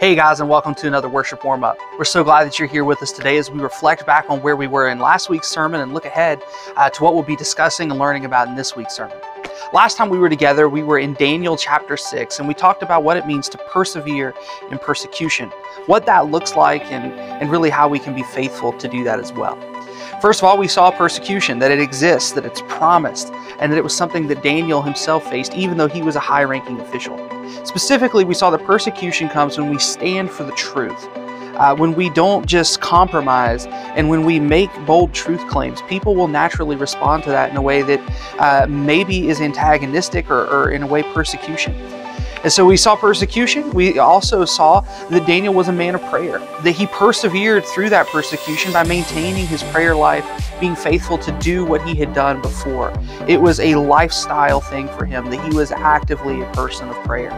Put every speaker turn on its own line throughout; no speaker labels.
Hey guys, and welcome to another worship warm up. We're so glad that you're here with us today as we reflect back on where we were in last week's sermon and look ahead uh, to what we'll be discussing and learning about in this week's sermon. Last time we were together, we were in Daniel chapter 6, and we talked about what it means to persevere in persecution, what that looks like, and, and really how we can be faithful to do that as well. First of all, we saw persecution, that it exists, that it's promised, and that it was something that Daniel himself faced, even though he was a high ranking official. Specifically, we saw that persecution comes when we stand for the truth. Uh, when we don't just compromise and when we make bold truth claims, people will naturally respond to that in a way that uh, maybe is antagonistic or, or in a way persecution. And so we saw persecution. We also saw that Daniel was a man of prayer, that he persevered through that persecution by maintaining his prayer life, being faithful to do what he had done before. It was a lifestyle thing for him, that he was actively a person of prayer.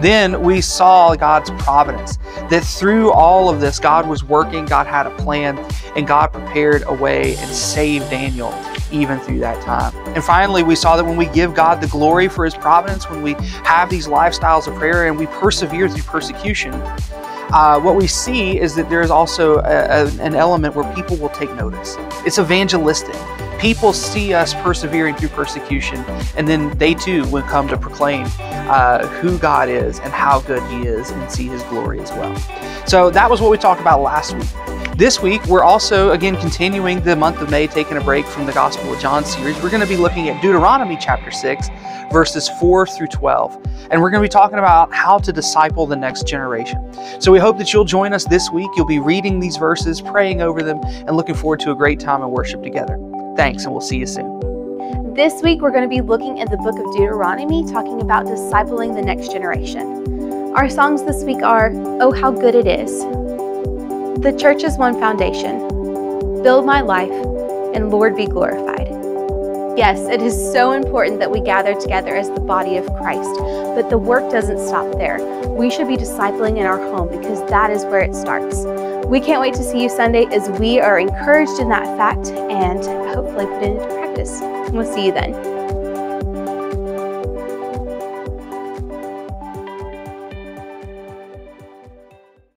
Then we saw God's providence, that through all of this, God was working, God had a plan, and God prepared a way and saved Daniel even through that time. And finally, we saw that when we give God the glory for his providence, when we have these lifestyles of prayer and we persevere through persecution, uh, what we see is that there is also a, a, an element where people will take notice. It's evangelistic. People see us persevering through persecution, and then they too will come to proclaim uh, who God is and how good He is and see His glory as well. So that was what we talked about last week. This week, we're also, again, continuing the month of May, taking a break from the Gospel of John series. We're going to be looking at Deuteronomy chapter 6, verses 4 through 12. And we're going to be talking about how to disciple the next generation. So we hope that you'll join us this week. You'll be reading these verses, praying over them, and looking forward to a great time of worship together. Thanks, and we'll see you soon.
This week, we're going to be looking at the book of Deuteronomy, talking about discipling the next generation. Our songs this week are Oh, How Good It Is, the church's one foundation. Build my life, and Lord be glorified. Yes, it is so important that we gather together as the body of Christ, but the work doesn't stop there. We should be discipling in our home because that is where it starts. We can't wait to see you Sunday as we are encouraged in that fact and hopefully put it into practice. We'll see you then.